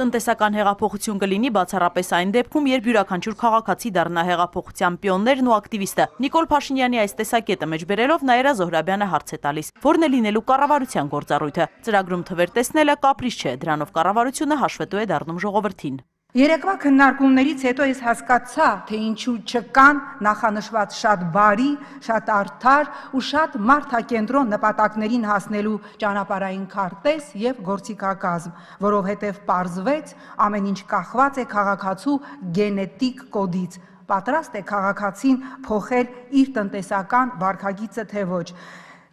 Տնտեսական հեղափոխություն կլինի բացառապես այն դեպքում, երբ յուրաքանչյուր քաղաքացի դառնա հեղափոխության պիոններն ու ակտիվիստը։ Նիկոլ Փաշինյանի այս տեսակետը մեջբերելով Նաիրա Զոհրաբյանը հարց է տալիս, որն է լինելու կառավարության գործառույթը։ Ծրագրում թվեր տեսնելը կապրիչ չէ, դրանով կառավարությունը հաշվետու է դառնում ժողովրդին։ Երեկվա քննարկումներից հետո ես հասկացա, թե ինչու չկան նախանշված շատ բարի, շատ արդար ու շատ մարդակենտրոն նպատակներին հասնելու ճանապարհային քարտեզ եւ գործիքակազմ, որովհետեւ պարզվեց ամեն ինչ կախված է քաղաքացու գենետիկ կոդից պատրաստ է քաղաքացին փոխել իր տնտեսական վարքագիծը թե ոչ։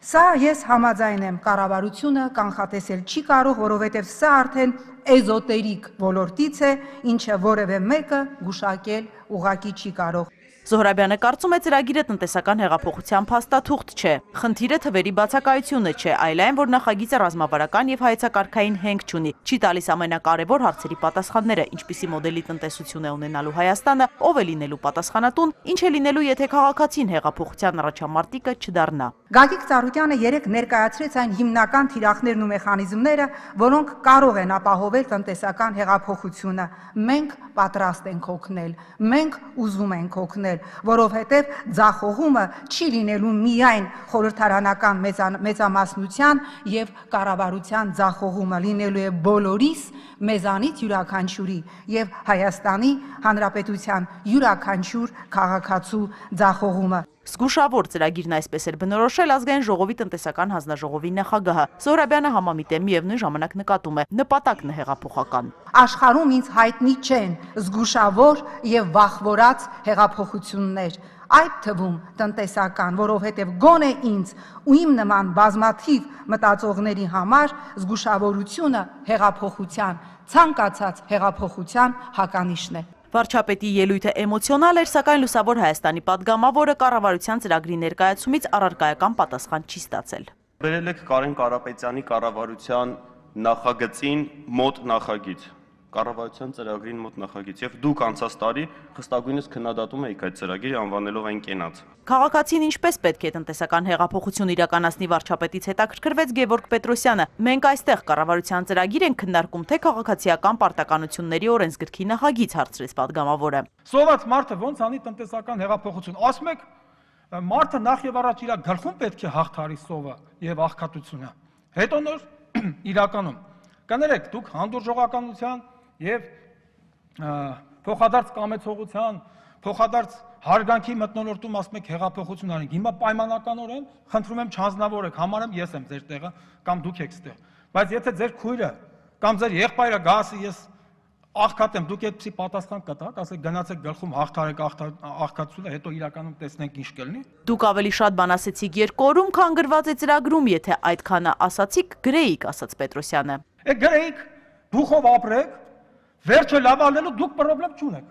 Սա ես համաձայն եմ կառավարությունը կանխատեսել չի կարող, որովհետև սա արդեն էզոտերիկ ոլորտից է, ինչը որևէ մեկը գուշակել ուղակի չի կարող։ Զոհրաբյանը կարծում է ծրագիրը տնտեսական հեղափոխության փաստաթուղթ չէ։ Խնդիրը թվերի բացակայությունը չէ, այլ այն, որ նախագիծը ռազմավարական եւ հայեցակարգային հենք չունի։ Չի տալիս ամենակարևոր հարցերի պատասխանները, ինչպիսի մոդելի տնտեսություն է ունենալու Հայաստանը, ով է լինելու պատասխանատուն, ինչ է լինելու, եթե քաղաքացին հեղափոխության առաջամարտիկը չդառնա։ Գագիկ Ծառուկյանը երեք ներկայացրեց այն հիմնական թիրախներն ու մեխանիզմները, որոնք կարող են ապահովել տնտեսական հեղափոխությունը։ Մենք պատրաստ ենք օգնել, մենք ուզում ենք օգնել որովհետև ձախողումը չի լինելու միայն խորհրդարանական մեծամասնության եւ կառավարության ձախողումը, լինելու է բոլորիս մեզանից յուրաքանչյուրի եւ Հայաստանի Հանրապետության յուրաքանչյուր քաղաքացու ձախողումը։ Զգուշավոր ծրագիրն այսպես էր բնորոշել ազգային ժողովի տնտեսական հանձնաժողովի նախագահը։ Զորաբյանը համամիտ է միևնույն ժամանակ նկատում է նպատակն է հեղափոխական։ Աշխարհում ինձ հայտնի չեն զգուշավոր եւ վախվորած հեղափոխություններ այդ թվում տնտեսական, որովհետև գոնե ինձ ու իմ նման բազմաթիվ մտածողների համար զգուշավորությունը հեղափոխության, ցանկացած հեղափոխության հականիշն է։ Վարչապետի ելույթը էմոցիոնալ էր, սակայն Լուսավոր Հայաստանի падգամավորը կառավարության ծրագրի ներկայացումից առարկայական պատասխան չի ստացել։ Բերել եք Կարեն Կարապետյանի կառավարության նախագծին մոտ նախագիծ կառավարության ծրագրին մոտ նախագիծ եւ դուք անցած տարի խստագույնս քննադատում եք այդ ծրագիրը անվանելով այն կենաց։ Քաղաքացին ինչպես պետք է տնտեսական հեղափոխություն իրականացնի վարչապետից հետաքրքրվեց Գևորգ Պետրոսյանը։ Մենք այստեղ կառավարության ծրագիր ենք քննարկում թե քաղաքացիական պարտականությունների օրենսգրքի նախագիծ հարցրեց падգամավորը։ Սոված մարդը ո՞նց անի տնտեսական հեղափոխություն։ Ասում եք մարդը նախ եւ առաջ իր գլխում պետք է հաղթարի սովը եւ աղքատությունը։ Հետո նոր իրականում կներեք դուք հանդուրժողականության եւ փոխադարձ կամեցողության, փոխադարձ հարգանքի մտնոլորտում ասում եք հեղափոխություն արենք։ Հիմա պայմանականորեն խնդրում եմ չանznավորեք, համարեմ ես եմ ձեր տեղը կամ դուք եք ստեղ։ Բայց եթե ձեր քույրը կամ ձեր եղբայրը գա ասի ես աղքատ եմ, դուք այդպեսի պատասխան կտաք, ասեք գնացեք գլխում հաղթարեք աղքատությունը, հետո իրականում տեսնենք ինչ կլինի։ Դուք ավելի շատ բան ասեցիք երկու օրում, քան գրված է ծրագրում, եթե այդքանը ասացիք, գրեիք, ասաց Պետրոսյանը։ Է գրեիք, դուխով ապրեք, Վերջը լավալելու դուք խնդրեմ չունեք։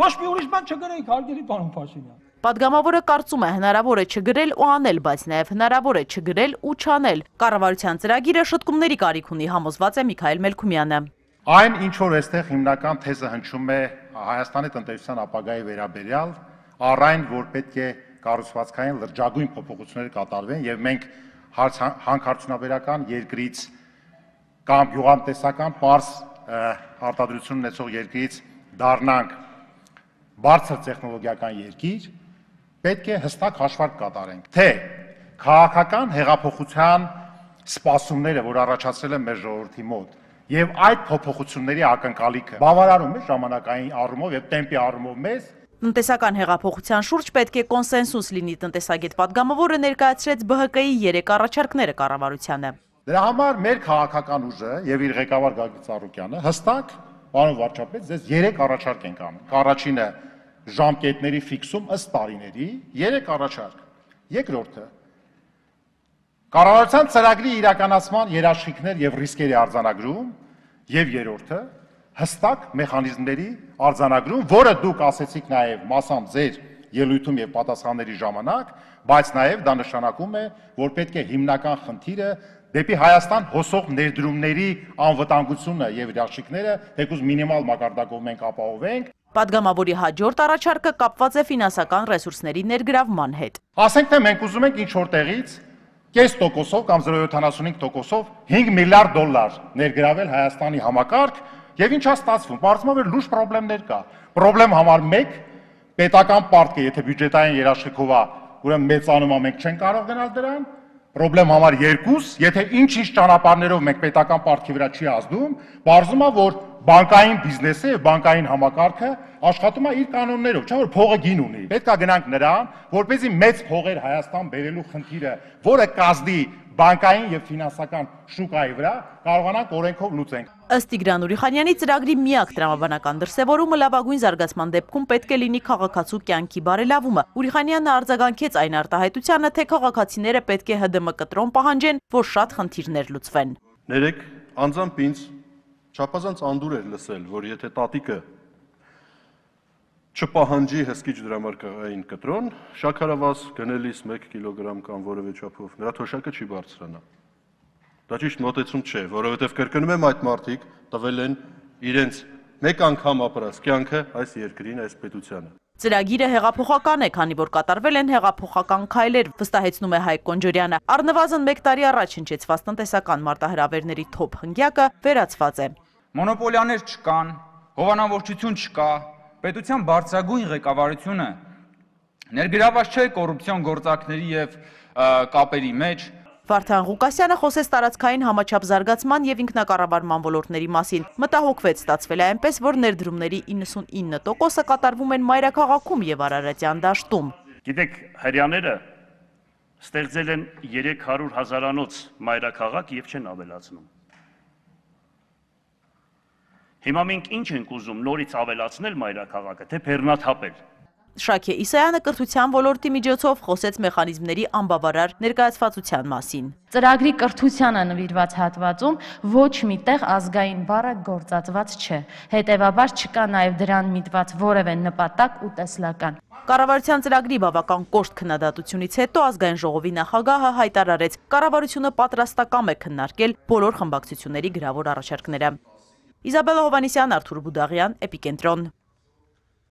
Ոչ մի ուրիշ բան չգրեիք, հարգելի պարոն Փաշինյան։ Պատգամավորը կարծում է հնարավոր է չգրել ու անել, բայց նաև հնարավոր է չգրել ու չանել։ Կառավարության ծրագիրը շտկումների կարիք ունի, համոզված է Միքայել Մելքումյանը։ Այն ինչ որ այստեղ հիմնական թեզը հնչում է Հայաստանի տնտեսության ապագայի վերաբերյալ, առ այն, որ պետք է կառուցվածքային լրջագույն փոփոխություններ կատարվեն եւ մենք հանքարդյունաբերական երկրից կամ յուղատնտեսական պարզ արտադրություն ունեցող երկրից դառնանք բարձր տեխնոլոգիական երկիր, պետք է հստակ հաշվարկ կատարենք, թե քաղաքական հեղափոխության սպասումները, որ առաջացրել են մեր ժողովրդի մոտ, եւ այդ փոփոխությունների ակնկալիքը բավարարում է ժամանակային առումով եւ տեմպի առումով մեզ Տնտեսական հեղափոխության շուրջ պետք է կոնսենսուս լինի տնտեսագետ պատգամավորը ներկայացրեց ԲՀԿ-ի 3 առաջարկները կառավարությանը։ Դրա համար մեր քաղաքական ուժը եւ իր ղեկավար Գագիկ Ծառուկյանը հստակ պարոն վարչապետ ձեզ 3 առաջարկ ենք անում։ Առաջինը ժամկետների ֆիքսում ըստ տարիների 3 առաջարկ։ Երկրորդը. Կառավարության ծրագրի իրականացման երաշխիքներ եւ ռիսկերի արձանագրում եւ երրորդը. Հստակ մեխանիզմների արձանագրում, որը դուք ասեցիք նաեւ մասամբ ձեր ելույթում եւ պատասխանների ժամանակ, բայց նաեւ դա նշանակում է, որ պետք է հիմնական խնդիրը դեպի Հայաստան հոսող ներդրումների անվտանգությունը եւ իրավիճակները թեկուզ մինիմալ մակարդակով մենք ապահովենք Պատգամավորի հաջորդ առաջարկը կապված է ֆինանսական ռեսուրսների ներգրավման հետ։ Ասենք թե մենք ուզում ենք ինչ որտեղից կես տոկոսով կամ 0.75 տոկոսով 5 միլիարդ դոլար ներգրավել Հայաստանի համակարգ, Եվ ինչա ստացվում։ Բարձում որ լուրջ խնդիրներ կա։ Խնդրեմ համար 1 պետական պարտքը, եթե բյուջետային երաշխիքով է, ուրեմն մեծանում է, մենք չենք կարող գնալ դրան, Պրոբլեմ համար 2, եթե ինչ-ինչ ճանապարհներով մենք պետական պարտքի վրա չի ազդում, բարձում է որ բանկային բիզնեսը եւ բանկային համակարգը աշխատում է իր կանոններով, չէ՞ որ փողը գին ունի։ Պետք է գնանք նրան, որպեսզի մեծ փողեր Հայաստան բերելու խնդիրը, որը կազդի բանկային եւ ֆինանսական շուկայի վրա կարողանանք օրենքով լուծենք։ Ըստ Տիգրան Ուրիխանյանի ծրագրի միակ տրամաբանական դրսևորումը լավագույն զարգացման դեպքում պետք է լինի քաղաքացու կյանքի բարելավումը։ Ուրիխանյանը արձագանքեց այն արտահայտությանը, թե քաղաքացիները պետք է ՀԴՄ կտրոն պահանջեն, որ շատ խնդիրներ լուծվեն։ Ներեք անձամբ ինձ չափազանց անդուր էր լսել, որ եթե տատիկը չպահանջի հսկիչ դրամարկղային կտրոն, շաքարավազ գնելիս 1 կիլոգրամ կամ որևէ չափով նրա թոշակը չի բարձրանա։ Դա ճիշտ մոտեցում չէ, որովհետև կրկնում եմ այդ մարդիկ տվել են իրենց մեկ անգամ ապրած կյանքը այս երկրին, այս պետությանը։ Ծրագիրը հեղափոխական է, քանի որ կատարվել են հեղափոխական քայլեր, վստահեցնում է Հայկ Կոնջորյանը։ Առնվազն 1 տարի առաջ հնչեցված տնտեսական մարտահրավերների թոփ հնգյակը վերացված է։ Մոնոպոլիաներ չկան, հովանավորչություն չկա, պետության բարձրագույն ղեկավարությունը ներգրավված չէ կոռուպցիոն գործակների եւ կապերի մեջ, Վարդան Ղուկասյանը խոսեց տարածքային համաչապ զարգացման և ինքնակառավարման ոլորդների մասին։ Մտահոգվեց ստացվել է այնպես, որ ներդրումների 99 տոքոսը կատարվում են մայրակաղաքում և արարատյան դաշտում։ Գիտեք, հրյաները ստեղծել են 300 հազարանոց մայրակաղակ և չեն ավելացնում։ Հիմա մենք ինչ ենք ուզում նորից ավելացնել մայրաքաղաքը, թե բեռնաթափել։ Շաքե Իսայանը կրթության ոլորտի միջոցով խոսեց մեխանիզմների անբավարար ներկայացվածության մասին։ Ծրագրի կրթությանը նվիրված հատվածում ոչ մի տեղ ազգային բառը գործածված չէ։ Հետևաբար չկա նաև դրան միտված որևէ նպատակ ու տեսլական։ Կառավարության ծրագրի բավական կոշտ քննադատությունից հետո ազգային ժողովի նախագահը հայտարարեց, կառավարությունը պատրաստակամ է քննարկել բոլոր խմբակցությունների գրավոր առաջարկները։ Իզաբելա Հովանիսյան, Արթուր Բուդաղյան, Էպիկենտրոն։